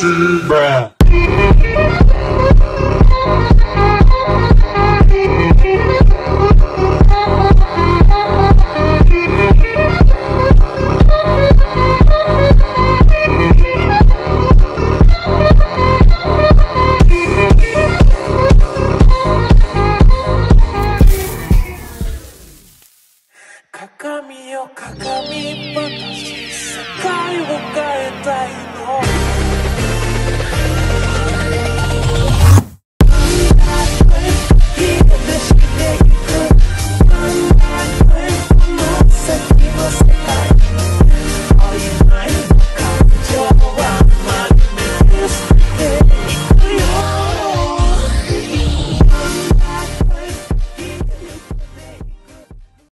Mrs. 箱にかかみよかかみ話。